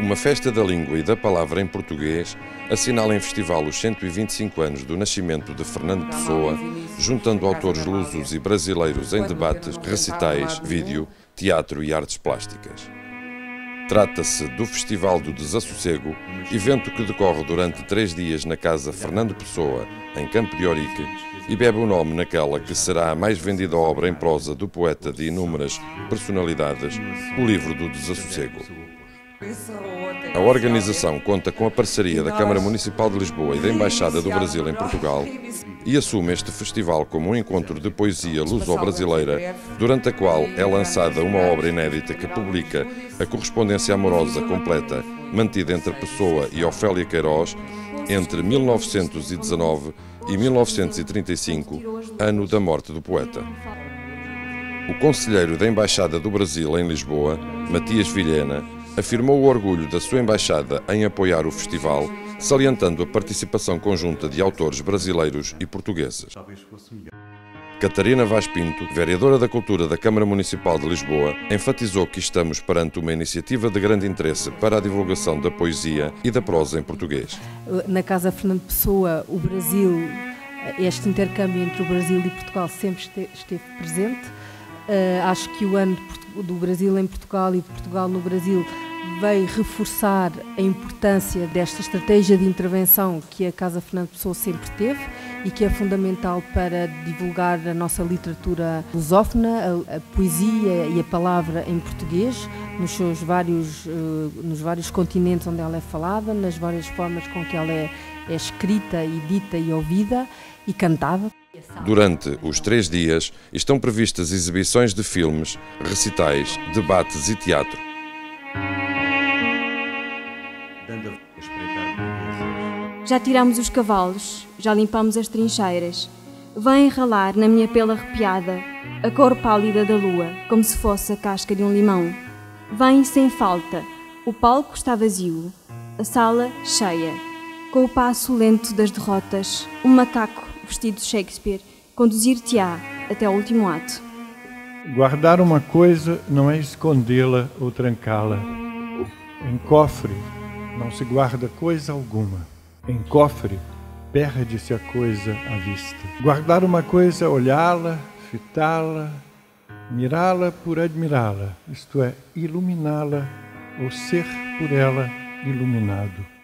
Uma festa da língua e da palavra em português assinala em festival os 125 anos do nascimento de Fernando Pessoa, juntando autores lusos e brasileiros em debates, recitais, vídeo, teatro e artes plásticas. Trata-se do Festival do Desassossego, evento que decorre durante três dias na Casa Fernando Pessoa, em Campo de Orique, e bebe o nome naquela que será a mais vendida obra em prosa do poeta de inúmeras personalidades, o Livro do Desassossego. A organização conta com a parceria da Câmara Municipal de Lisboa e da Embaixada do Brasil em Portugal e assume este festival como um encontro de poesia luso-brasileira, durante a qual é lançada uma obra inédita que publica a correspondência amorosa completa mantida entre Pessoa e Ofélia Queiroz entre 1919 e 1935, ano da morte do poeta. O conselheiro da Embaixada do Brasil em Lisboa, Matias Vilhena, afirmou o orgulho da sua embaixada em apoiar o festival, salientando a participação conjunta de autores brasileiros e portugueses. Catarina Vaz Pinto, vereadora da Cultura da Câmara Municipal de Lisboa, enfatizou que estamos perante uma iniciativa de grande interesse para a divulgação da poesia e da prosa em português. Na Casa Fernando Pessoa, o Brasil, este intercâmbio entre o Brasil e Portugal sempre esteve presente. Uh, acho que o ano do Brasil em Portugal e de Portugal no Brasil veio reforçar a importância desta estratégia de intervenção que a Casa Fernando Pessoa sempre teve e que é fundamental para divulgar a nossa literatura lusófona, a, a poesia e a palavra em português, nos seus vários, uh, nos vários continentes onde ela é falada, nas várias formas com que ela é, é escrita e dita e ouvida e cantada. Durante os três dias estão previstas exibições de filmes, recitais, debates e teatro. Já tiramos os cavalos, já limpamos as trincheiras. Vem ralar na minha pele arrepiada a cor pálida da lua, como se fosse a casca de um limão. Vem sem falta, o palco está vazio, a sala cheia. Com o passo lento das derrotas, um macaco vestido de Shakespeare conduzir-te-á até ao último ato. Guardar uma coisa não é escondê-la ou trancá-la. Em cofre não se guarda coisa alguma. Em cofre perde-se a coisa à vista. Guardar uma coisa é olhá-la, fitá-la, mirá-la por admirá-la, isto é, iluminá-la ou ser por ela iluminado.